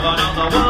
heaven on the wall.